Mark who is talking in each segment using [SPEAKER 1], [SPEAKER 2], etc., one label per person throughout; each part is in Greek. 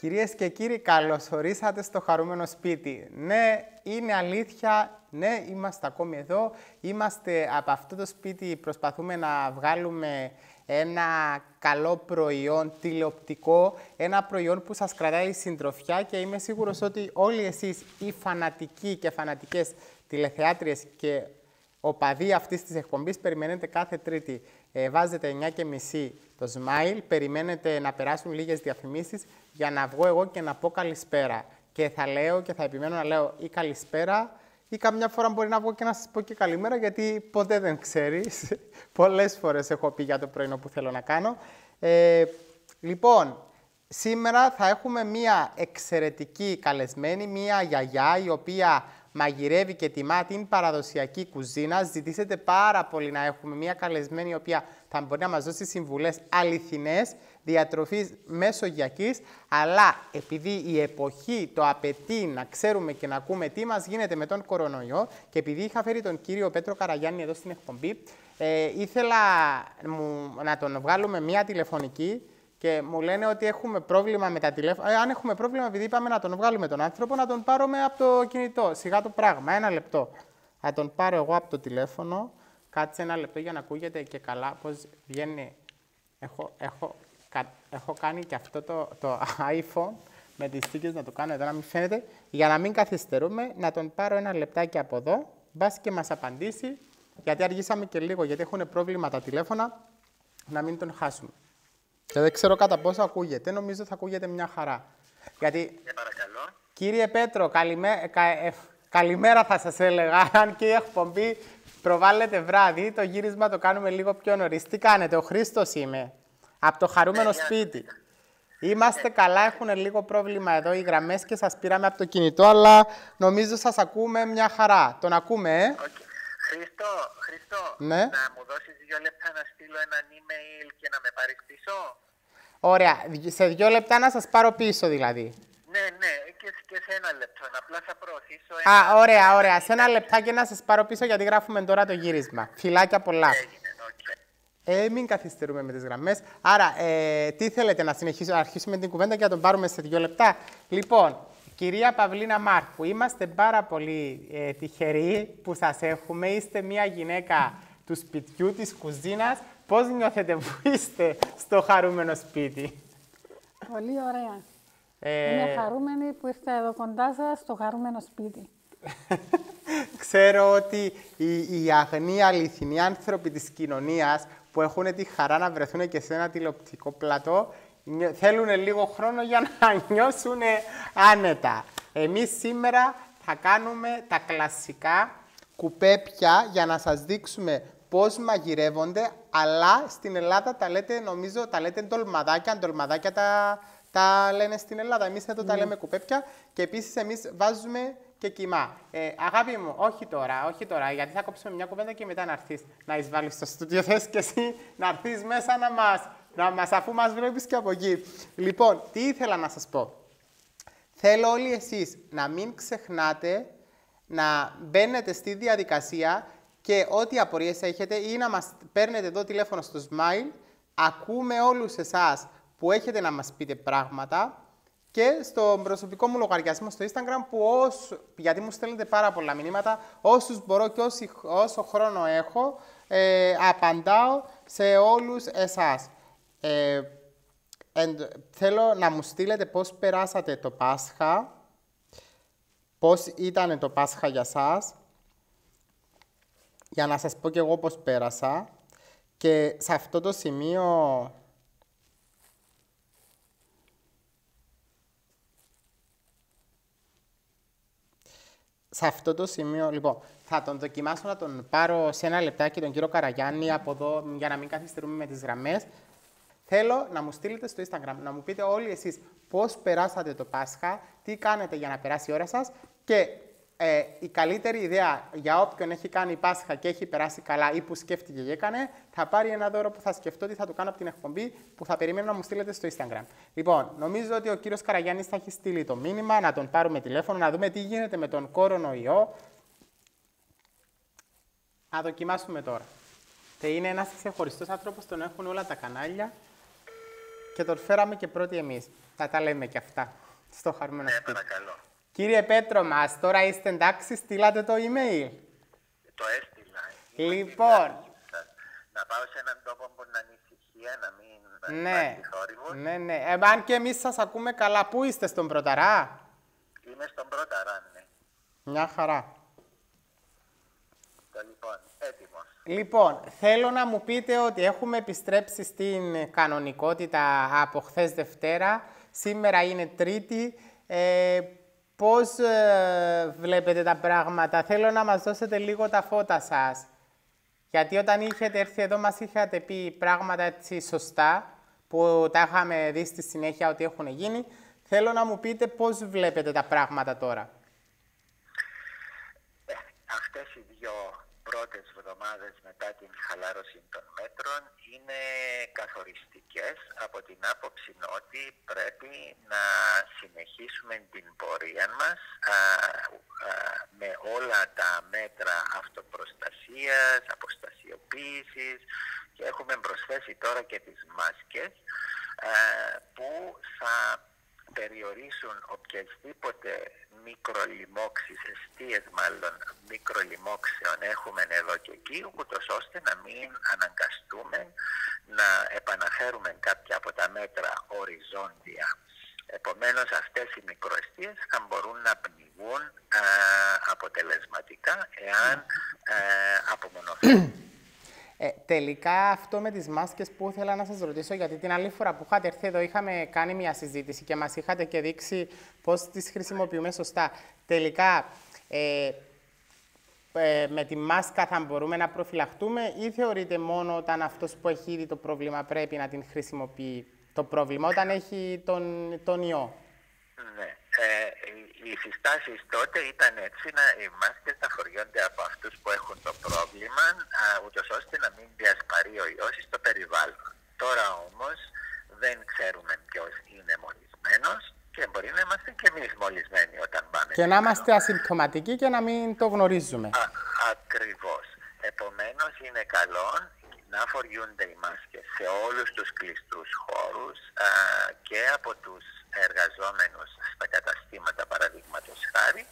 [SPEAKER 1] Κυρίες και κύριοι, καλώς ορίσατε στο χαρούμενο σπίτι. Ναι, είναι αλήθεια, ναι, είμαστε ακόμη εδώ. Είμαστε από αυτό το σπίτι, προσπαθούμε να βγάλουμε ένα καλό προϊόν τηλεοπτικό, ένα προϊόν που σας κρατάει συντροφιά και είμαι σίγουρος ότι όλοι εσείς οι φανατικοί και φανατικές τηλεθεάτριες και οπαδοί αυτής της εκπομπής περιμένετε κάθε Τρίτη. Ε, βάζετε 9.30 το smile, περιμένετε να περάσουν λίγες διαφημίσεις για να βγω εγώ και να πω καλησπέρα. Και θα λέω και θα επιμένω να λέω ή καλησπέρα ή καμιά φορά μπορεί να βγω και να σας πω και καλημέρα γιατί ποτέ δεν ξέρεις. Πολλές φορές έχω πει για το πρωινό που θέλω να κάνω. Ε, λοιπόν, σήμερα θα έχουμε μία εξαιρετική καλεσμένη, μία γιαγιά η οποία μαγειρεύει και τιμά την παραδοσιακή κουζίνα. Ζητήσετε πάρα πολύ να έχουμε μία καλεσμένη η οποία θα μπορεί να μας δώσει συμβουλές αληθινές διατροφής μεσογειακής, αλλά επειδή η εποχή το απαιτεί να ξέρουμε και να ακούμε τι μας γίνεται με τον κορονοϊό και επειδή είχα φέρει τον κύριο Πέτρο Καραγιάννη εδώ στην εκπομπή, ε, ήθελα να τον βγάλουμε μία τηλεφωνική και μου λένε ότι έχουμε πρόβλημα με τα τηλέφωνα. Ε, αν έχουμε πρόβλημα, επειδή είπαμε να τον βγάλουμε τον άνθρωπο, να τον πάρουμε από το κινητό. Σιγά το πράγμα. Ένα λεπτό. Θα τον πάρω εγώ από το τηλέφωνο. Κάτσε ένα λεπτό για να ακούγεται και καλά πώς βγαίνει. Έχω, έχω, έχω κάνει και αυτό το, το iPhone με τις θήκες να το κάνω εδώ να μην φαίνεται. Για να μην καθυστερούμε, να τον πάρω ένα λεπτάκι από εδώ. Μπας και μας απαντήσει, γιατί αργήσαμε και λίγο, γιατί έχουν πρόβλημα τα τηλέφωνα, να μην τον χάσουμε. Και δεν ξέρω κατά πόσο ακούγεται. Νομίζω θα ακούγεται μια χαρά. Γιατί...
[SPEAKER 2] παρακαλώ.
[SPEAKER 1] Κύριε Πέτρο, καλημέ... κα... ε... καλημέρα θα σας έλεγα. Αν και η εκπομπή προβάλλεται βράδυ, το γύρισμα το κάνουμε λίγο πιο νωρίς. Τι κάνετε, ο Χρήστος είμαι. Από το χαρούμενο
[SPEAKER 2] Ναι,
[SPEAKER 1] σπίτι. Είμαστε καλά, έχουν λίγο πρόβλημα εδώ οι γραμμές και σας πήραμε από το κινητό, αλλά νομίζω σας ακούμε μια χαρά. Τον ακούμε, ε;
[SPEAKER 2] Okay. Χρήστο, Χρήστο,
[SPEAKER 1] Ναι.
[SPEAKER 2] να μου δώσεις δύο λεπτά να στείλω έναν email και να με πάρεις πίσω;
[SPEAKER 1] Ωραία. Σε δύο λεπτά να σας πάρω πίσω δηλαδή.
[SPEAKER 2] Ναι, ναι, και, και σε ένα λεπτό. Να απλά θα προωθήσω ένα...
[SPEAKER 1] Α, ωραία, ωραία. Σε ένα λεπτάκι να σας πάρω πίσω γιατί γράφουμε τώρα το γύρισμα. Φιλάκια πολλά.
[SPEAKER 2] Έγινε, οκ.
[SPEAKER 1] Ε, μην καθυστερούμε με τις γραμμές. Άρα, ε, τι θέλετε να συνεχίσουμε, να αρχίσουμε την κουβέντα και να τον πάρουμε σε δύο λεπτά. Λοιπόν, κυρία Παυλίνα Μάρκου, είμαστε πάρα πολύ ε, τυχεροί που σας έχουμε. Είστε μια γυναίκα του σπιτιού, της κουζίνας. Πώς νιώθετε που είστε στο χαρούμενο σπίτι;
[SPEAKER 3] Πολύ ωραία.
[SPEAKER 1] Ε,
[SPEAKER 3] Είμαι χαρούμενη που ήρθα εδώ κοντά σας στο χαρούμενο σπίτι.
[SPEAKER 1] Ξέρω ότι οι, οι αγνοί αληθινοί άνθρωποι της κοινωνίας που έχουν τη χαρά να βρεθούν και σε ένα τηλεοπτικό πλατό νιώ- θέλουν λίγο χρόνο για να νιώσουν άνετα. Εμείς σήμερα θα κάνουμε τα κλασικά κουπέπια για να σας δείξουμε πώς μαγειρεύονται, αλλά στην Ελλάδα τα λέτε, νομίζω, τα λέτε ντολμαδάκια, ντολμαδάκια τα, τα λένε στην Ελλάδα. Εμείς εδώ τα λέμε κουπέπια και επίσης εμείς βάζουμε και κοιμά. Ε, αγάπη μου, όχι τώρα, όχι τώρα, γιατί θα κόψουμε μια κουβέντα και μετά να έρθεις να εισβάλλεις στο στούντιο. Θες και εσύ να έρθεις μέσα να μας, να μας, αφού μας βλέπεις και από εκεί. Λοιπόν, τι ήθελα να σας πω. Θέλω όλοι εσείς να μην ξεχνάτε να μπαίνετε στη διαδικασία και ό,τι απορίες έχετε ή να μας παίρνετε εδώ τηλέφωνο στο Smile. Ακούμε όλους εσάς που έχετε να μας πείτε πράγματα και στο προσωπικό μου λογαριασμό στο Instagram που όσο, γιατί μου στέλνετε πάρα πολλά μηνύματα, όσους μπορώ και όσοι- όσο χρόνο έχω, ε, απαντάω σε όλους εσάς. Ε, Εν- θέλω να μου στείλετε πώς περάσατε το Πάσχα, πώς ήταν το Πάσχα για σας, για να σας πω και εγώ πώς πέρασα. Και σε αυτό το σημείο... Σε αυτό το σημείο, λοιπόν, θα τον δοκιμάσω να τον πάρω σε ένα λεπτάκι τον κύριο Καραγιάννη από εδώ για να μην καθυστερούμε με τις γραμμές. Θέλω να μου στείλετε στο Instagram, να μου πείτε όλοι εσείς πώς περάσατε το Πάσχα, τι κάνετε για να περάσει η ώρα σας και ε, η καλύτερη ιδέα για όποιον έχει κάνει Πάσχα και έχει περάσει καλά ή που σκέφτηκε και έκανε, θα πάρει ένα δώρο που θα σκεφτώ ότι θα του κάνω από την εκπομπή που θα περιμένω να μου στείλετε στο Instagram. Λοιπόν, νομίζω ότι ο κύριος Καραγιάννης θα έχει στείλει το μήνυμα, να τον πάρουμε τηλέφωνο, να δούμε τι γίνεται με τον κορονοϊό. Να δοκιμάσουμε τώρα. Και είναι ένας ξεχωριστός άνθρωπος, τον έχουν όλα τα κανάλια και τον φέραμε και πρώτοι εμείς. Θα τα λέμε και αυτά. στο χαρούμενο
[SPEAKER 2] Ναι,
[SPEAKER 1] σπίτι.
[SPEAKER 2] παρακαλώ.
[SPEAKER 1] Κύριε Πέτρο μας, τώρα είστε εντάξει, στείλατε το email;
[SPEAKER 2] Το έστειλα. Είμαι
[SPEAKER 1] Λοιπόν.
[SPEAKER 2] στην σας. Να πάω σε έναν τόπο που να είναι ησυχία, να μην
[SPEAKER 1] Ναι,
[SPEAKER 2] υπάρχει θόρυβος.
[SPEAKER 1] ναι, ναι. Ε, αν και εμείς σας ακούμε καλά, πού είστε στον Πρωταρά.
[SPEAKER 2] Είμαι στον πρώτο ναι.
[SPEAKER 1] Μια χαρά.
[SPEAKER 2] Το λοιπόν, έτοιμος.
[SPEAKER 1] Λοιπόν, θέλω να μου πείτε ότι έχουμε επιστρέψει στην κανονικότητα από χθες Δευτέρα. Σήμερα είναι Τρίτη. Ε, πώς ε, βλέπετε τα πράγματα; Θέλω να μας δώσετε λίγο τα φώτα σας. Γιατί όταν είχατε έρθει εδώ μας είχατε πει πράγματα έτσι σωστά που τα είχαμε δει στη συνέχεια ότι έχουν γίνει. Θέλω να μου πείτε πώς βλέπετε τα πράγματα τώρα.
[SPEAKER 2] Ε, Αυτές οι δύο πρώτες εβδομάδες μετά την χαλάρωση των μέτρων είναι καθοριστικές από την άποψη ότι πρέπει να συνεχίσουμε την πορεία μας α, α, με όλα τα μέτρα αυτοπροστασίας, αποστασιοποίησης και έχουμε προσθέσει τώρα και τις μάσκες α, που θα περιορίσουν οποιασδήποτε μικρολιμώξεις, αιστείες μάλλον μικρολιμώξεων έχουμε εδώ και εκεί, ούτως ώστε να μην αναγκαστούμε να επαναφέρουμε κάποια από τα μέτρα οριζόντια. Επομένως αυτές οι μικροαιστείες θα μπορούν να πνιγούν α, αποτελεσματικά εάν α, απομονωθούν.
[SPEAKER 1] Ε, τελικά αυτό με τις μάσκες που ήθελα να σας ρωτήσω, γιατί την άλλη φορά που είχατε έρθει εδώ είχαμε κάνει μια συζήτηση και μας είχατε και δείξει πώς τις χρησιμοποιούμε σωστά. Τελικά, ε, ε, με τη μάσκα θα μπορούμε να προφυλαχτούμε ή θεωρείτε μόνο όταν αυτός που έχει ήδη το πρόβλημα πρέπει να την χρησιμοποιεί; Το πρόβλημα, όταν έχει τον, τον ιό.
[SPEAKER 2] Ναι. Ε, οι συστάσεις τότε ήταν έτσι να οι μάσκες να χωριόνται από αυτούς που έχουν το πρόβλημα α, ούτως ώστε να μην διασπαρεί ο ιός στο περιβάλλον. Τώρα όμως δεν ξέρουμε ποιος είναι μολυσμένος και μπορεί να είμαστε και εμείς μολυσμένοι όταν πάμε.
[SPEAKER 1] Και
[SPEAKER 2] σε
[SPEAKER 1] να
[SPEAKER 2] καλό.
[SPEAKER 1] είμαστε ασυμπτωματικοί και να μην το γνωρίζουμε.
[SPEAKER 2] Α, ακριβώς. Επομένως είναι καλό να φοριούνται οι μάσκες σε όλους τους κλειστούς χώρους α, και από τους εργαζόμενους στα καταστήματα παραδείγματος χάρη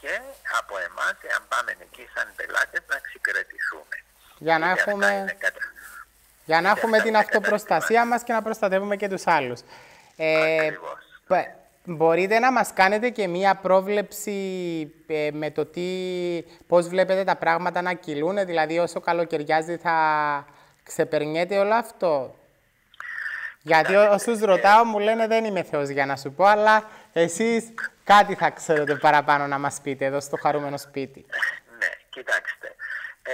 [SPEAKER 2] και από εμάς, εάν πάμε εκεί σαν πελάτες, να εξυπηρετηθούμε.
[SPEAKER 1] Για να
[SPEAKER 2] Είτε αυτά
[SPEAKER 1] έχουμε-
[SPEAKER 2] είναι κατα-
[SPEAKER 1] Για να
[SPEAKER 2] Είτε
[SPEAKER 1] έχουμε
[SPEAKER 2] αυτά
[SPEAKER 1] την
[SPEAKER 2] είναι
[SPEAKER 1] αυτοπροστασία μας και να προστατεύουμε και τους άλλους. Ε,
[SPEAKER 2] Ακριβώς.
[SPEAKER 1] Π- μπορείτε να μας κάνετε και μία πρόβλεψη ε, με το τι, πώς βλέπετε τα πράγματα να κυλούν, δηλαδή όσο καλοκαιριάζει θα ξεπερνιέται όλο αυτό; Γιατί
[SPEAKER 2] Κοιτάξτε,
[SPEAKER 1] όσους ρωτάω μου λένε δεν είμαι Θεός για να σου πω, αλλά εσείς κάτι θα ξέρετε παραπάνω να μας πείτε εδώ στο χαρούμενο σπίτι.
[SPEAKER 2] Ναι, κοιτάξτε. Ε,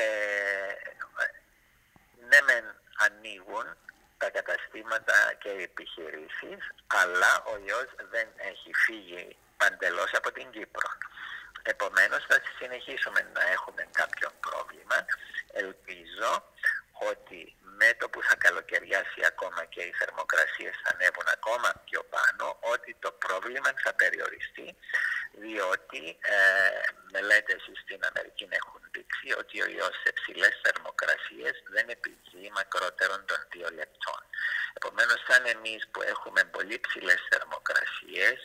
[SPEAKER 2] ναι, μεν ανοίγουν τα καταστήματα και οι επιχειρήσεις, αλλά ο ιός δεν έχει φύγει παντελώς από την Κύπρο. Επομένως θα συνεχίσουμε να έχουμε κάποιο πρόβλημα. Ελπίζω ότι με το που θα καλοκαιριάσει ακόμα και οι θερμοκρασίες θα ανέβουν ακόμα πιο πάνω, ότι το πρόβλημα θα περιοριστεί, διότι ε, μελέτες στην Αμερική έχουν δείξει ότι ο ιός σε ψηλές θερμοκρασίες δεν επικεί μακρότερων των δύο λεπτών. Επομένως, σαν εμείς που έχουμε πολύ ψηλές θερμοκρασίες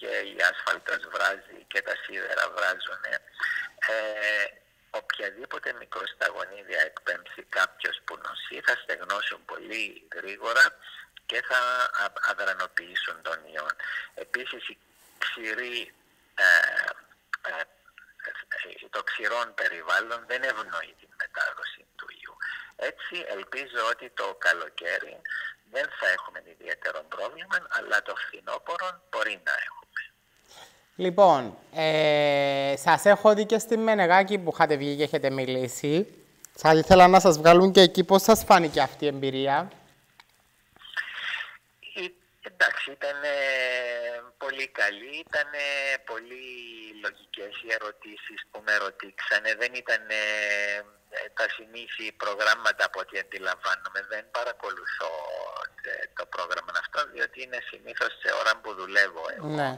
[SPEAKER 2] και η άσφαλτος βράζει και τα σίδερα βράζουν, ε, οποιαδήποτε μικροσταγονίδια εκπέμψει κάποιος που νοσεί θα στεγνώσουν πολύ γρήγορα και θα α- αδρανοποιήσουν τον ιό. Επίσης η ξηρή, ε, ε, ε, το ξηρόν περιβάλλον δεν ευνοεί την μετάδοση του ιού. Έτσι ελπίζω ότι το καλοκαίρι δεν θα έχουμε ιδιαίτερο πρόβλημα, αλλά το φθινόπωρο μπορεί να έχουμε.
[SPEAKER 1] Λοιπόν, ε, σας έχω δει και στη Μενεγάκη που είχατε βγει και έχετε μιλήσει. Θα ήθελα να σας βγάλουν και εκεί πώς σας φάνηκε αυτή η εμπειρία.
[SPEAKER 2] Ε, Εντάξει, ήταν πολύ καλή, ήταν πολύ λογικές οι ερωτήσεις που με ρωτήξανε. Δεν ήταν τα συνήθη προγράμματα από ό,τι αντιλαμβάνομαι. Δεν παρακολουθώ ε, το πρόγραμμα αυτό, διότι είναι συνήθως σε ώρα που δουλεύω εγώ.
[SPEAKER 1] Ναι.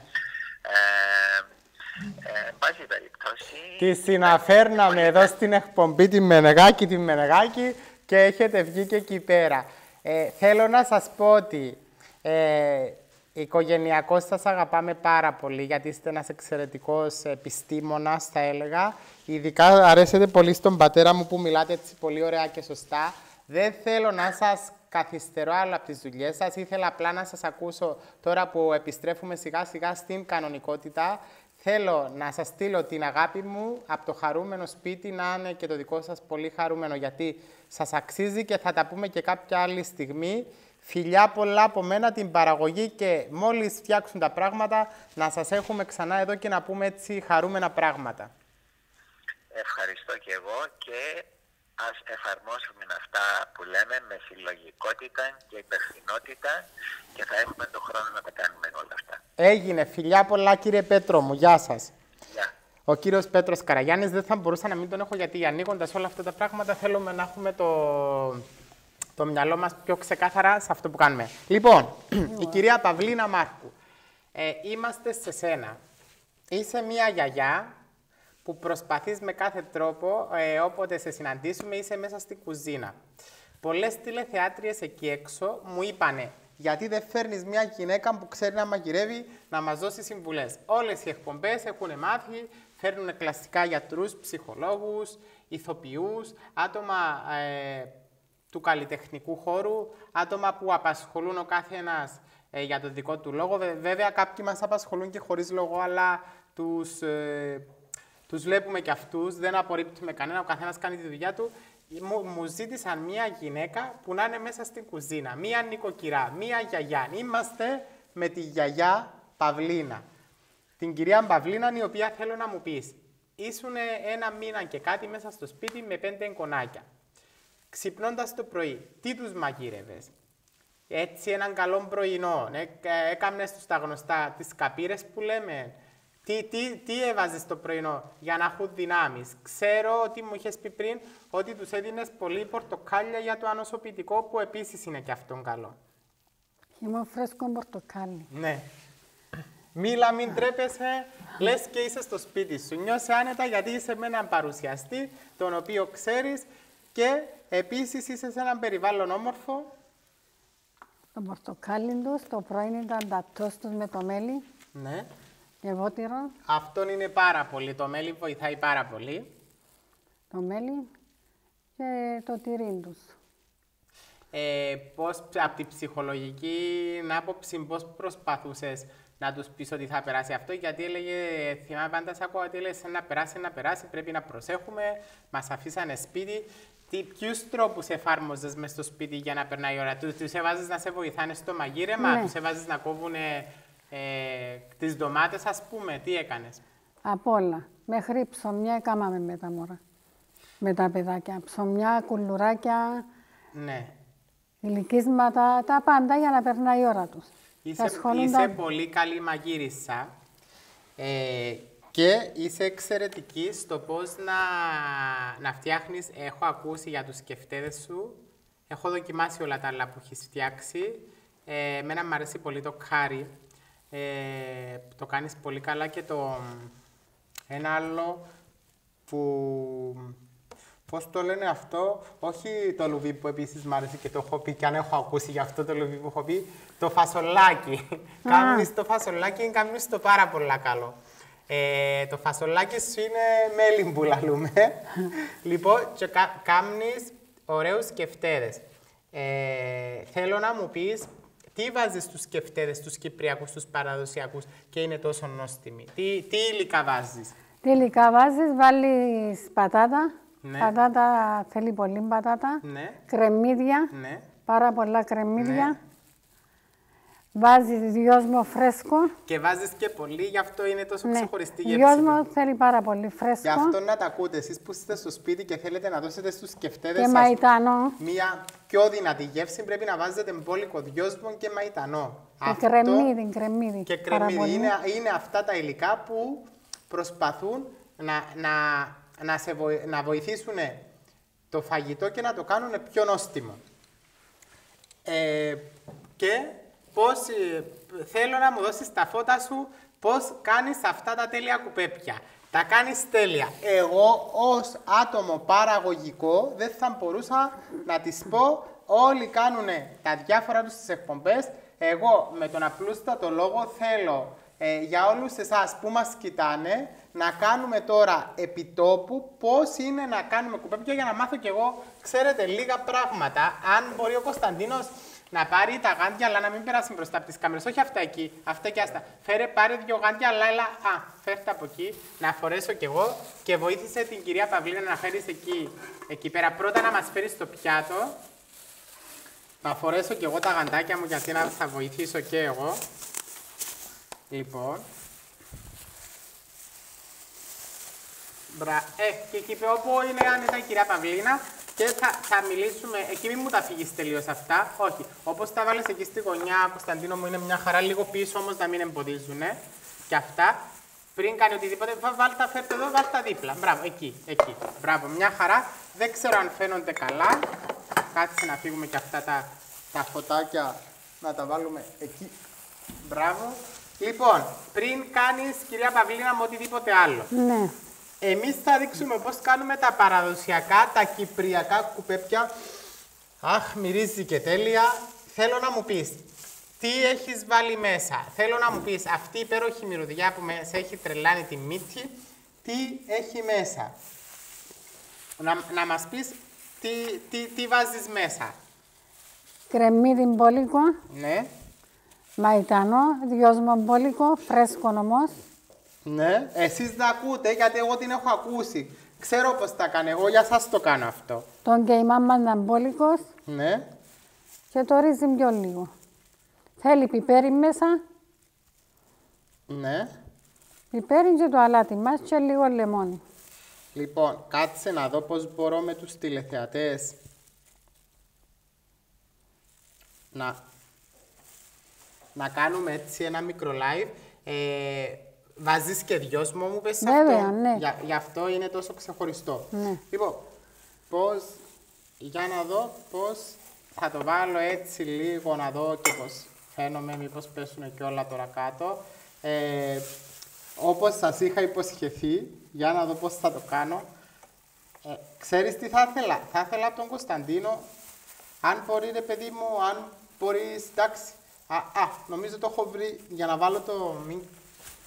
[SPEAKER 2] Ε, ε, εν πάση περιπτώσει...
[SPEAKER 1] Τη συναφέρναμε εδώ στην εκπομπή τη Μενεγάκη, τη Μενεγάκη και έχετε βγει και εκεί πέρα. Ε, θέλω να σας πω ότι ε, Οικογενειακώς σας αγαπάμε πάρα πολύ, γιατί είστε ένας εξαιρετικός επιστήμονας, θα έλεγα. Ειδικά αρέσετε πολύ στον πατέρα μου που μιλάτε έτσι πολύ ωραία και σωστά. Δεν θέλω να σας καθυστερώ άλλο από τις δουλειές σας. Ήθελα απλά να σας ακούσω τώρα που επιστρέφουμε σιγά σιγά στην κανονικότητα. Θέλω να σας στείλω την αγάπη μου από το χαρούμενο σπίτι να είναι και το δικό σας πολύ χαρούμενο γιατί σας αξίζει και θα τα πούμε και κάποια άλλη στιγμή. Φιλιά πολλά από μένα την παραγωγή και μόλις φτιάξουν τα πράγματα να σας έχουμε ξανά εδώ και να πούμε έτσι χαρούμενα πράγματα.
[SPEAKER 2] Ευχαριστώ και εγώ και ας εφαρμόσουμε αυτά που λέμε με συλλογικότητα και υπευθυνότητα και θα έχουμε τον χρόνο να τα κάνουμε όλα αυτά.
[SPEAKER 1] Έγινε. Φιλιά πολλά κύριε Πέτρο μου. Γεια σας.
[SPEAKER 2] Γεια.
[SPEAKER 1] Ο κύριος Πέτρος Καραγιάννης δεν θα μπορούσα να μην τον έχω γιατί ανοίγοντας όλα αυτά τα πράγματα θέλουμε να έχουμε το, το μυαλό μας πιο ξεκάθαρα σε αυτό που κάνουμε. Λοιπόν, η κυρία Παυλίνα Μάρκου. Ε, είμαστε σε σένα. Είσαι μία γιαγιά που προσπαθείς με κάθε τρόπο, ε, όποτε σε συναντήσουμε, είσαι μέσα στην κουζίνα. Πολλές τηλεθεάτριες εκεί έξω μου είπανε γιατί δεν φέρνεις μια γυναίκα που ξέρει να μαγειρεύει να μας δώσει συμβουλές. Όλες οι εκπομπές έχουν μάθει, φέρνουν κλασικά γιατρούς, ψυχολόγους, ηθοποιούς, άτομα ε, του καλλιτεχνικού χώρου, άτομα που απασχολούν ο κάθε ένας ε, για το δικό του λόγο. Βέβαια, κάποιοι μας απασχολούν και χωρίς λόγο, αλλά τους, ε, τους βλέπουμε και αυτούς, δεν απορρίπτουμε κανένα, ο καθένας κάνει τη δουλειά του. Μου, μου ζήτησαν μία γυναίκα που να είναι μέσα στην κουζίνα, μία νοικοκυρά, μία γιαγιά. Είμαστε με τη γιαγιά Παυλίνα. Την κυρία Παυλίνα, η οποία θέλω να μου πεις, ήσουν ένα μήνα και κάτι μέσα στο σπίτι με πέντε εγκονάκια. Ξυπνώντας το πρωί, τι τους μαγείρευες; Έτσι, έναν καλό πρωινό. Ναι, Έκαμε τους τα γνωστά τις καπύρες που λέμε. Τι, τι, τι έβαζες το πρωινό για να έχουν δυνάμεις; Ξέρω ότι μου είχες πει πριν ότι τους έδινες πολύ πορτοκάλια για το ανοσοποιητικό που επίσης είναι και αυτόν καλό.
[SPEAKER 3] Χυμό φρέσκο πορτοκάλι.
[SPEAKER 1] Ναι. Μίλα, μην τρέπεσαι, λες και είσαι στο σπίτι σου. Νιώσε άνετα γιατί είσαι με έναν παρουσιαστή, τον οποίο ξέρεις και επίσης είσαι σε έναν περιβάλλον όμορφο.
[SPEAKER 3] Το πορτοκάλι τους, το πρωί ήταν τα τόστος με το μέλι.
[SPEAKER 1] Ναι.
[SPEAKER 3] Και βότυρο.
[SPEAKER 1] Αυτό είναι πάρα πολύ. Το μέλι βοηθάει πάρα πολύ.
[SPEAKER 3] Το μέλι και το τυρί τους.
[SPEAKER 1] Ε, πώς, από την ψυχολογική άποψη, πώς προσπαθούσες να τους πεις ότι θα περάσει αυτό, γιατί έλεγε, θυμάμαι πάντα σ' ακούω ότι έλεγε να περάσει, να περάσει, πρέπει να προσέχουμε, μας αφήσανε σπίτι. Τι, ποιους τρόπους εφάρμοζες μες στο σπίτι για να περνάει η ώρα, τους, τους έβαζες να σε βοηθάνε στο μαγείρεμα,
[SPEAKER 3] Ναι.
[SPEAKER 1] τους έβαζες να κόβουν ε, τις ντομάτες, ας πούμε, τι έκανες;
[SPEAKER 3] Απ' όλα. Μέχρι ψωμιά έκαναμε με τα μωρά. Με τα παιδάκια. Ψωμιά, κουλουράκια,
[SPEAKER 1] Ναι.
[SPEAKER 3] ηλικίσματα, τα πάντα για να περνάει η ώρα τους.
[SPEAKER 1] Είσαι,
[SPEAKER 3] Ασχολούνταν-
[SPEAKER 1] είσαι πολύ καλή μαγείρισα ε, και είσαι εξαιρετική στο πώς να, να φτιάχνεις. Έχω ακούσει για τους σκεφτέδες σου. Έχω δοκιμάσει όλα τα άλλα που έχεις φτιάξει. Ε, εμένα μου αρέσει πολύ το κάρι. Ε, το κάνεις πολύ καλά και το ένα άλλο που Πώς το λένε αυτό, όχι το λουβί που επίσης μου άρεσε και το έχω πει και αν έχω ακούσει για αυτό το λουβί που έχω πει, το φασολάκι. Κάνεις το φασολάκι, κάνεις το πάρα πολύ καλό. Ε, το φασολάκι σου είναι μέλι που λαλούμε. λοιπόν, και κα, κάνεις ωραίους σκεφτέδες. Ε, θέλω να μου πεις τι βάζεις στους σκεφτέδες, τους κυπριακούς, τους παραδοσιακούς και είναι τόσο νόστιμοι; Τι, τι υλικά βάζεις;
[SPEAKER 3] Τι υλικά βάζεις, βάλεις πατάτα.
[SPEAKER 1] Ναι.
[SPEAKER 3] Πατάτα θέλει πολύ πατάτα.
[SPEAKER 1] Ναι,
[SPEAKER 3] Κρεμμύδια,
[SPEAKER 1] ναι.
[SPEAKER 3] πάρα πολλά κρεμμύδια.
[SPEAKER 1] Ναι.
[SPEAKER 3] Βάζεις δυόσμο φρέσκο.
[SPEAKER 1] Και βάζεις και πολύ, γι' αυτό είναι τόσο
[SPEAKER 3] Ναι.
[SPEAKER 1] ξεχωριστή γεύση.
[SPEAKER 3] Δυόσμο
[SPEAKER 1] του.
[SPEAKER 3] θέλει πάρα πολύ φρέσκο.
[SPEAKER 1] Γι' αυτό να τα ακούτε εσείς που είστε στο σπίτι και θέλετε να δώσετε στους σκεφτέδες
[SPEAKER 3] Και
[SPEAKER 1] σας
[SPEAKER 3] μαϊτανό.
[SPEAKER 1] μία πιο δυνατή γεύση, πρέπει να βάζετε μπόλικο δυόσμο και μαϊτανό.
[SPEAKER 3] Και κρεμμύδι, κρεμμύδι.
[SPEAKER 1] Και
[SPEAKER 3] πάρα
[SPEAKER 1] κρεμμύδι.
[SPEAKER 3] πολύ.
[SPEAKER 1] Είναι, είναι αυτά τα υλικά που προσπαθούν να, να, να, σε βοη- να βοηθήσουν το φαγητό και να το κάνουν πιο νόστιμο. Ε, και πώς, ε, θέλω να μου δώσεις τα φώτα σου πώς κάνεις αυτά τα τέλεια κουπέπια. Τα κάνεις τέλεια. Εγώ ως άτομο παραγωγικό δεν θα μπορούσα να τις πω όλοι κάνουν τα διάφορα τους στις εκπομπές. Εγώ με τον απλούστατο λόγο θέλω ε, για όλους εσάς που μας κοιτάνε να κάνουμε τώρα επιτόπου πώς είναι να κάνουμε κουπέπια για να μάθω κι εγώ, ξέρετε, λίγα πράγματα. Αν μπορεί ο Κωνσταντίνος να πάρει τα γάντια, αλλά να μην περάσει μπροστά από τις κάμερες. Όχι αυτά εκεί, αυτά και άστα. Φέρε, πάρε δύο γάντια, αλλά έλα. Α, φέρτε από εκεί, να φορέσω κι εγώ και βοήθησε την κυρία Παυλίνα να φέρεις εκεί, εκεί πέρα. Πρώτα να μας φέρεις το πιάτο. Να φορέσω κι εγώ τα γαντάκια μου γιατί να θα βοηθήσω και εγώ. Λοιπόν. Μπρα... Ε, και εκεί όπου είναι άνετα η κυρία Παυλίνα, και θα, θα μιλήσουμε, εκεί μην μου τα φύγεις τελείως αυτά. Όχι. Όπως τα βάλει εκεί στη γωνιά, Κωνσταντίνο μου είναι μια χαρά, λίγο πίσω όμως να μην εμποδίζουν. Και αυτά. Πριν κάνει οτιδήποτε, βάλτε φέρτε εδώ, βάλτε τα δίπλα. Μπράβο, εκεί, εκεί. Μπράβο, μια χαρά. Δεν ξέρω αν φαίνονται καλά. Κάτσε να φύγουμε και αυτά τα, τα φωτάκια να τα βάλουμε εκεί. Μπράβο. Λοιπόν, πριν κάνεις, κυρία Παυλίνα, με οτιδήποτε άλλο.
[SPEAKER 3] Ναι.
[SPEAKER 1] Εμείς θα δείξουμε πώς κάνουμε τα παραδοσιακά, τα κυπριακά κουπέπια. Αχ, μυρίζει και τέλεια. Θέλω να μου πεις, τι έχεις βάλει μέσα; Θέλω να μου πεις, αυτή η υπέροχη μυρωδιά που μέσα έχει τρελάνει τη μύτη, τι έχει μέσα; Να, να μας πεις τι, τι, τι βάζεις μέσα;
[SPEAKER 3] Κρεμμύδι μπόλικο,
[SPEAKER 1] Ναι,
[SPEAKER 3] μαϊτανό, δυόσμο μπόλικο, φρέσκο όμως.
[SPEAKER 1] Ναι. Εσείς να ακούτε, γιατί εγώ την έχω ακούσει. Ξέρω πώς τα κάνω, εγώ για σας το κάνω αυτό.
[SPEAKER 3] Τον και η μάμα ήταν μπόλικος
[SPEAKER 1] Ναι,
[SPEAKER 3] και το ρύζι πιο λίγο. Θέλει πιπέρι μέσα,
[SPEAKER 1] ναι.
[SPEAKER 3] πιπέρι και το αλάτι μας και λίγο λεμόνι.
[SPEAKER 1] Λοιπόν, κάτσε να δω πώς μπορώ με τους τηλεθεατές να, να κάνουμε έτσι ένα μικρό live. Ε, βάζεις και δυόσμο μου πες
[SPEAKER 3] Βέβαια,
[SPEAKER 1] αυτό.
[SPEAKER 3] ναι.
[SPEAKER 1] Για, γι' αυτό είναι τόσο ξεχωριστό.
[SPEAKER 3] Ναι.
[SPEAKER 1] Λοιπόν, πώς, για να δω πώς θα το βάλω έτσι λίγο να δω και πώς φαίνομαι, μήπως πέσουν και όλα τώρα κάτω. Ε, όπως σας είχα υποσχεθεί, για να δω πώς θα το κάνω. Ε, ξέρεις τι θα ήθελα, θα ήθελα από τον Κωνσταντίνο, αν μπορεί ρε παιδί μου, αν μπορείς, εντάξει. Α, α, νομίζω το έχω βρει για να βάλω το, μην,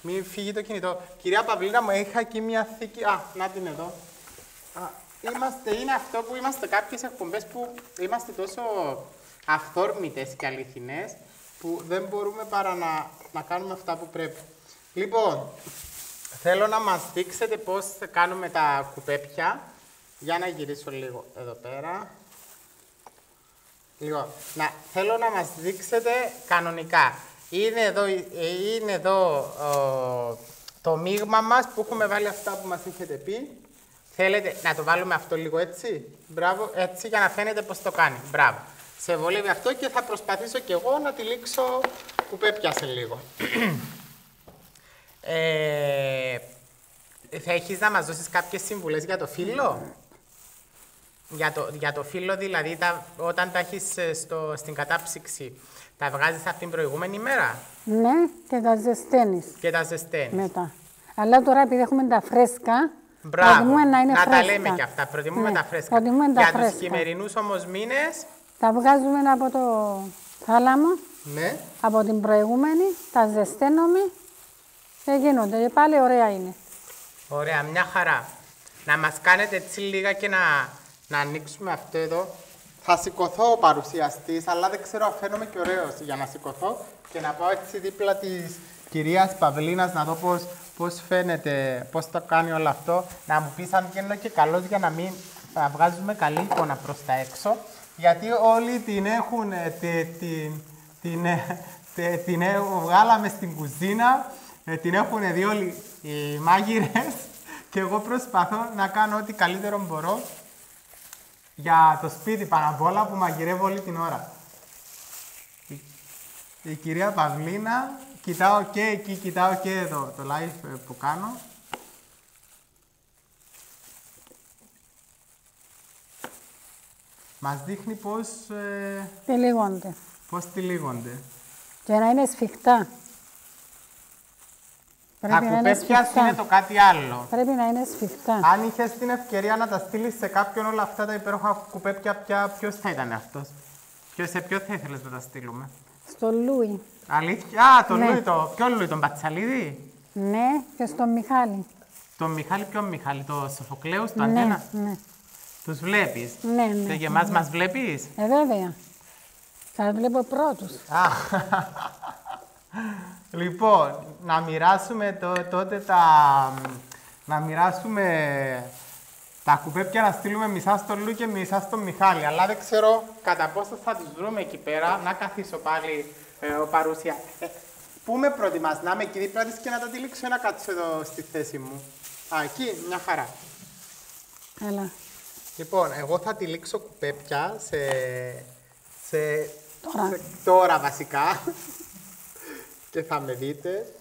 [SPEAKER 1] μην φύγει το κινητό. Κυρία Παυλίνα μου, είχα εκεί μια θήκη, α, να την εδώ. Α, είμαστε, είναι αυτό που είμαστε κάποιες εκπομπές που είμαστε τόσο αυθόρμητες και αληθινές που δεν μπορούμε παρά να, να κάνουμε αυτά που πρέπει. Λοιπόν, θέλω να μας δείξετε πώς θα κάνουμε τα κουπέπια. Για να γυρίσω λίγο εδώ πέρα. Λοιπόν, να, θέλω να μας δείξετε κανονικά. Είναι εδώ, ε, είναι εδώ ο, το μείγμα μας που έχουμε βάλει αυτά που μας είχετε πει. Θέλετε να το βάλουμε αυτό λίγο έτσι; Μπράβο, έτσι για να φαίνεται πώς το κάνει. Μπράβο. Σε βολεύει αυτό και θα προσπαθήσω κι εγώ να τυλίξω κουπέπια σε λίγο. ε, θα έχεις να μας δώσεις κάποιες συμβουλές για το φύλλο; Για το, για το φύλλο δηλαδή, τα, όταν τα έχεις ε, στο, στην κατάψυξη, τα βγάζεις από την προηγούμενη μέρα;
[SPEAKER 3] Ναι, και τα ζεσταίνεις
[SPEAKER 1] και τα ζεσταίνεις.
[SPEAKER 3] μετά. Αλλά τώρα επειδή έχουμε τα φρέσκα,
[SPEAKER 1] Μπράβο,
[SPEAKER 3] προτιμούμε να είναι
[SPEAKER 1] να
[SPEAKER 3] φρέσκα.
[SPEAKER 1] τα λέμε και αυτά. Προτιμούμε
[SPEAKER 3] Ναι,
[SPEAKER 1] τα φρέσκα.
[SPEAKER 3] προτιμούμε τα
[SPEAKER 1] Για τους
[SPEAKER 3] φρέσκα.
[SPEAKER 1] χειμερινούς όμως μήνες,
[SPEAKER 3] Τα βγάζουμε από το θάλαμο,
[SPEAKER 1] ναι,
[SPEAKER 3] από την προηγούμενη, τα ζεσταίνουμε και γίνονται. Και πάλι ωραία είναι.
[SPEAKER 1] ωραία, μια χαρά. Να μας κάνετε έτσι λίγα και να, να ανοίξουμε αυτό εδώ. Θα σηκωθώ ο παρουσιαστής, αλλά δεν ξέρω αν φαίνομαι και ωραίος για να σηκωθώ και να πάω έτσι δίπλα της κυρίας Παυλίνας να δω πώς, πώς φαίνεται, πώς το κάνει όλο αυτό. Να μου πεις αν γίνω και καλός για να μην να βγάζουμε καλή εικόνα προς τα έξω. Γιατί όλοι την έχουν, ε, τη- την, την, ε, τε- την έχουν- βγάλαμε στην κουζίνα, ε, την έχουν δει όλοι οι μάγειρες και εγώ προσπαθώ να κάνω ό,τι καλύτερο μπορώ για το σπίτι πάνω απ' όλα που μαγειρεύω όλη την ώρα. Η, η κυρία Παυλίνα, κοιτάω και εκεί, κοιτάω και εδώ το live ε, που κάνω. Μας δείχνει πώς, ε,
[SPEAKER 3] Τυλίγονται.
[SPEAKER 1] πώς τυλίγονται.
[SPEAKER 3] Και να είναι σφιχτά.
[SPEAKER 1] Τα
[SPEAKER 3] Πρέπει να είναι
[SPEAKER 1] κουπέπια
[SPEAKER 3] σφιχτά.
[SPEAKER 1] είναι το κάτι άλλο.
[SPEAKER 3] Πρέπει να είναι σφιχτά.
[SPEAKER 1] Αν είχες την ευκαιρία να τα στείλεις σε κάποιον όλα αυτά τα υπέροχα κουπέπια, ποια, ποιος θα ήταν αυτός; Ποιος, σε ποιο θα ήθελες να τα στείλουμε;
[SPEAKER 3] Στο Λούι.
[SPEAKER 1] Αλήθεια, α, τον
[SPEAKER 3] Ναι.
[SPEAKER 1] Λούι, το, ποιον Λούι, τον Πατσαλίδη;
[SPEAKER 3] Ναι, και στον Μιχάλη.
[SPEAKER 1] Τον Μιχάλη, ποιον Μιχάλη, το Σοφοκλέους, το
[SPEAKER 3] Ναι,
[SPEAKER 1] Αντένα;
[SPEAKER 3] ναι.
[SPEAKER 1] Τους βλέπεις;
[SPEAKER 3] Ναι, ναι.
[SPEAKER 1] Και εμάς μας βλέπεις;
[SPEAKER 3] Ε, βέβαια. Θα βλέπω πρώτους.
[SPEAKER 1] Α, λοιπόν, να μοιράσουμε το- τότε τα... Να μοιράσουμε τα κουπέπια να στείλουμε μισά στον Λου και μισά στον Μιχάλη. Αλλά δεν ξέρω κατά πόσο θα τους βρούμε εκεί πέρα. Να καθίσω πάλι ε, ο παρουσία. Ε, πού με προετοιμάς, να είμαι εκεί δίπλα της και να τα τυλίξω ή να κάτσω εδώ στη θέση μου; Α, εκεί, μια χαρά.
[SPEAKER 3] Έλα.
[SPEAKER 1] Λοιπόν, εγώ θα τυλίξω κουπέπια σε... σε...
[SPEAKER 3] Τώρα.
[SPEAKER 1] σε- τώρα βασικά. Και θα με δείτε.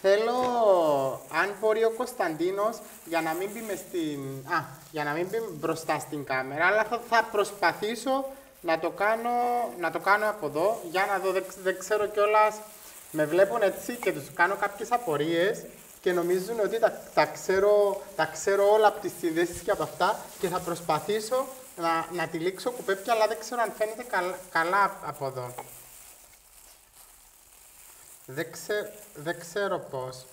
[SPEAKER 1] Θέλω, αν μπορεί ο Κωνσταντίνος, για να μην μπει μες στην... Α, για να μην μπει μπροστά στην κάμερα, αλλά θα, θα προσπαθήσω να το, κάνω, να το κάνω από εδώ, για να δω, δεν, ξ- δεν ξέρω κιόλας, με βλέπουν έτσι και τους κάνω κάποιες απορίες και νομίζουν ότι τα, τα, ξέρω, τα ξέρω όλα από τις συνδέσεις και από αυτά και θα προσπαθήσω να, να τυλίξω κουπέπια, αλλά δεν ξέρω αν φαίνεται καλά, καλά από εδώ. Δεν, ξε- δεν ξέρω πώς,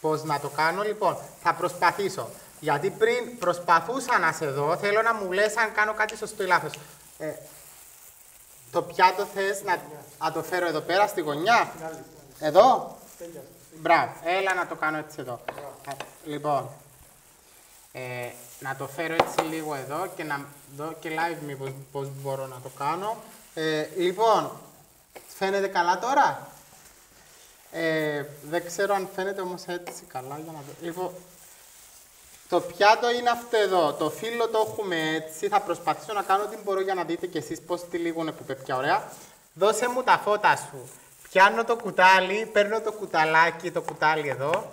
[SPEAKER 1] πώς να το κάνω. Λοιπόν, θα προσπαθήσω. Γιατί πριν προσπαθούσα να σε δω, θέλω να μου λες αν κάνω κάτι σωστό ή λάθος. Ε, το πιάτο θες να, να το φέρω εδώ πέρα, στη γωνιά; Εδώ; Μπράβο. Έλα να το κάνω έτσι εδώ. Α, Λοιπόν, ε, να το φέρω έτσι λίγο εδώ και να δω και live μήπως πώς μπορώ να το κάνω. Ε, λοιπόν, φαίνεται καλά τώρα; Ε, δεν ξέρω αν φαίνεται όμως έτσι καλά για να δω. Λοιπόν, το πιάτο είναι αυτό εδώ. Το φύλλο το έχουμε έτσι. Θα προσπαθήσω να κάνω ό,τι μπορώ για να δείτε κι εσείς πώς τυλίγουνε κουπέπια. Ωραία. Δώσε μου τα φώτα σου. Πιάνω το κουτάλι, παίρνω το κουταλάκι, το κουτάλι εδώ.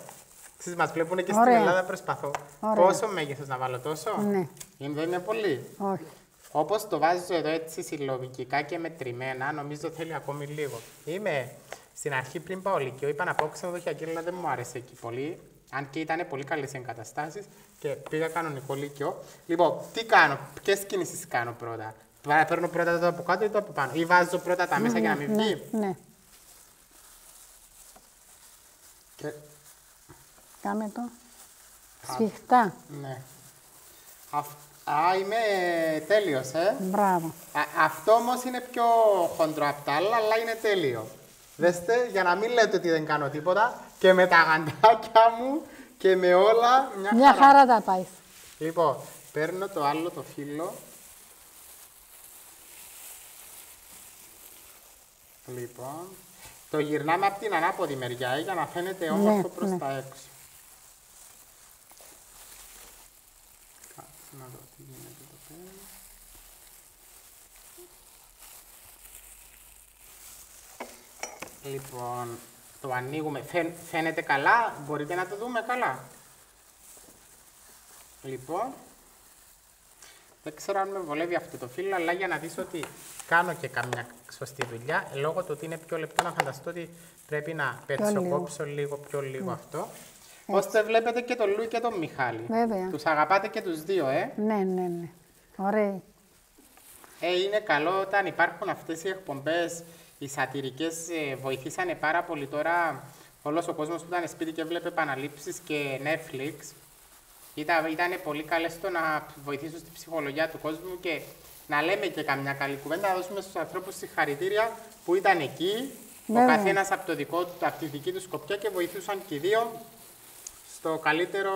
[SPEAKER 1] Εσείς μας βλέπουν και στην
[SPEAKER 3] Ωραία.
[SPEAKER 1] Ελλάδα, προσπαθώ.
[SPEAKER 3] Ωραία.
[SPEAKER 1] Πόσο μέγεθος να βάλω, τόσο;
[SPEAKER 3] Ναι.
[SPEAKER 1] Είναι, δεν είναι πολύ.
[SPEAKER 3] Όχι.
[SPEAKER 1] Όπως το βάζω εδώ έτσι συλλογικά και μετρημένα, νομίζω θέλει ακόμη λίγο. Είμαι στην αρχή πριν πάω Λύκειο, είπα να πάω ξενοδοχειακή, αλλά δεν μου άρεσε εκεί πολύ. Αν και ήταν πολύ καλές εγκαταστάσεις και πήγα κανονικό Λύκειο. Λοιπόν, τι κάνω, ποιες κινήσεις κάνω πρώτα; Βα- Παίρνω πρώτα το από κάτω ή το από πάνω; Ή βάζω πρώτα τα μέσα για να μην
[SPEAKER 3] ναι,
[SPEAKER 1] βγει;
[SPEAKER 3] ναι.
[SPEAKER 1] Και,
[SPEAKER 3] Κάμε το. Σφιχτά.
[SPEAKER 1] ναι. Αυ- Α, είμαι τέλειος, ε.
[SPEAKER 3] Μπράβο.
[SPEAKER 1] Α, αυτό όμως είναι πιο χοντρό απ' τα άλλα, αλλά είναι τέλειο. Δέστε, για να μην λέτε ότι δεν κάνω τίποτα και με τα γαντάκια μου και με όλα μια,
[SPEAKER 3] Μια χαρά τα πάεις.
[SPEAKER 1] Λοιπόν, παίρνω το άλλο το φύλλο. Λοιπόν, το γυρνάμε από την ανάποδη μεριά ε, για να φαίνεται όμορφο
[SPEAKER 3] Ναι,
[SPEAKER 1] προς
[SPEAKER 3] ναι.
[SPEAKER 1] τα έξω. Κάτσε να δω τι γίνεται εδώ πέρα. Λοιπόν, το ανοίγουμε. Φαίν- φαίνεται καλά, μπορείτε να το δούμε καλά. Λοιπόν, δεν ξέρω αν με βολεύει αυτό το φύλλο, αλλά για να δεις ότι κάνω και καμιά σωστή δουλειά, ε, λόγω του ότι είναι πιο λεπτό να φανταστώ ότι πρέπει να πετσοκόψω λίγο πιο λίγο αυτό. Ώστε βλέπετε και τον Λούι και τον Μιχάλη.
[SPEAKER 3] Βέβαια.
[SPEAKER 1] Τους αγαπάτε και τους δύο, ε;
[SPEAKER 3] Ναι, ναι, ναι. Ωραία.
[SPEAKER 1] Ε, είναι καλό όταν υπάρχουν αυτές οι εκπομπές, οι σατυρικές ε, βοηθήσανε πάρα πολύ τώρα όλος ο κόσμος που ήταν σπίτι και βλέπει επαναλήψεις και Netflix. Ήταν, ήταν πολύ καλές στο να βοηθήσουν στη ψυχολογία του κόσμου και να λέμε και καμιά καλή κουβέντα, να δώσουμε στους ανθρώπους συγχαρητήρια που ήταν εκεί, ο
[SPEAKER 3] Βέβαια.
[SPEAKER 1] καθένας από, το δικό, του- από τη δική του σκοπιά και βοηθούσαν και οι δύο στο καλύτερο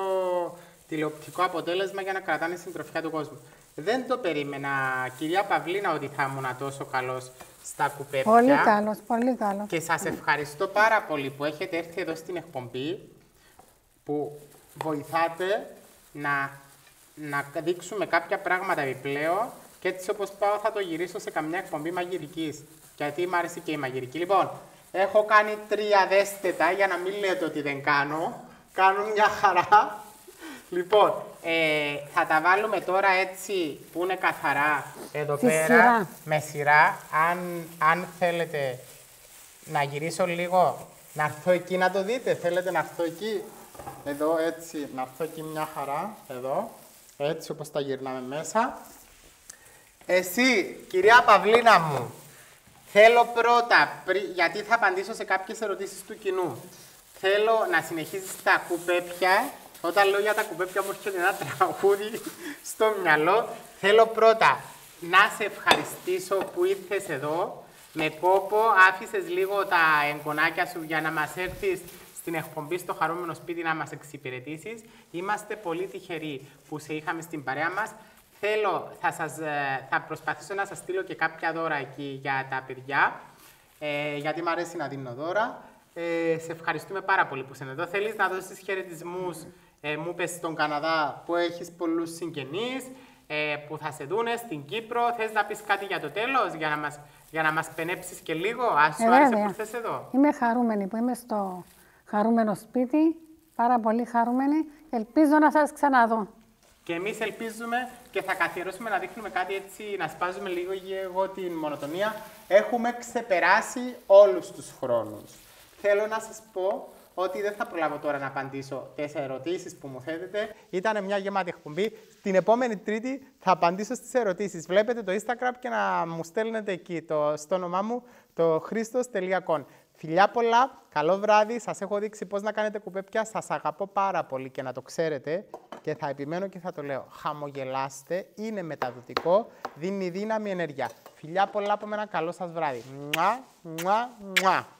[SPEAKER 1] τηλεοπτικό αποτέλεσμα για να κρατάνε συντροφιά του κόσμου. Δεν το περίμενα, κυρία Παυλίνα, ότι θα ήμουν τόσο καλός στα κουπέπια.
[SPEAKER 3] Πολύ καλός, πολύ καλός.
[SPEAKER 1] Και σας ευχαριστώ πάρα πολύ που έχετε έρθει εδώ στην εκπομπή, που βοηθάτε να, να δείξουμε κάποια πράγματα επιπλέον και έτσι όπως πάω θα το γυρίσω σε καμιά εκπομπή μαγειρικής. Γιατί μου αρέσει και η μαγειρική. Λοιπόν, έχω κάνει τρία δέστετα για να μην λέτε ότι δεν κάνω. Κάνουν μια χαρά. Λοιπόν, ε, θα τα βάλουμε τώρα έτσι που είναι καθαρά εδώ
[SPEAKER 3] Στη
[SPEAKER 1] πέρα.
[SPEAKER 3] σειρά.
[SPEAKER 1] Με σειρά. Αν, αν θέλετε να γυρίσω λίγο, να έρθω εκεί να το δείτε. Θέλετε να έρθω εκεί; Εδώ έτσι, να έρθω εκεί μια χαρά, εδώ, έτσι όπως τα γυρνάμε μέσα. Εσύ, κυρία Παυλίνα μου, θέλω πρώτα, γιατί θα απαντήσω σε κάποιες ερωτήσεις του κοινού, θέλω να συνεχίσεις τα κουπέπια. Όταν λέω για τα κουπέπια μου έρχεται ένα τραγούδι στο μυαλό. Θέλω πρώτα να σε ευχαριστήσω που ήρθες εδώ. Με κόπο άφησες λίγο τα εγγονάκια σου για να μας έρθεις στην εκπομπή στο χαρούμενο σπίτι να μας εξυπηρετήσεις. Είμαστε πολύ τυχεροί που σε είχαμε στην παρέα μας. Θέλω, θα, σας, ε, θα προσπαθήσω να σας στείλω και κάποια δώρα εκεί για τα παιδιά, ε, γιατί μου αρέσει να δίνω δώρα. Ε, σε ευχαριστούμε πάρα πολύ που είσαι εδώ. Θέλεις να δώσεις χαιρετισμούς, ε, μου είπες στον Καναδά που έχεις πολλούς συγγενείς, ε, που θα σε δούνε στην Κύπρο. Θες να πεις κάτι για το τέλος, για να μας, για να μας πενέψεις και λίγο; Ας σου άρεσε που ήρθες εδώ;
[SPEAKER 3] Είμαι χαρούμενη που είμαι στο χαρούμενο σπίτι, πάρα πολύ χαρούμενη. Ελπίζω να σας ξαναδώ.
[SPEAKER 1] Και εμείς ελπίζουμε και θα καθιερώσουμε να δείχνουμε κάτι έτσι, να σπάζουμε λίγο εγώ την μονοτονία. Έχουμε ξεπεράσει όλους τους χρόνους. Θέλω να σας πω ότι δεν θα προλάβω τώρα να απαντήσω τι ερωτήσεις που μου θέτετε. Ήταν μια γεμάτη εκπομπή. Την επόμενη Τρίτη θα απαντήσω στις ερωτήσεις. Βλέπετε το Instagram και να μου στέλνετε εκεί το, στο όνομά μου το christos.com. Φιλιά πολλά, καλό βράδυ. Σας έχω δείξει πώς να κάνετε κουπέπια. Σας αγαπώ πάρα πολύ και να το ξέρετε. Και θα επιμένω και θα το λέω. Χαμογελάστε, είναι μεταδοτικό, δίνει δύναμη ενέργεια. Φιλιά πολλά από μένα, καλό σας βράδυ. Μουά, μουά, μουά.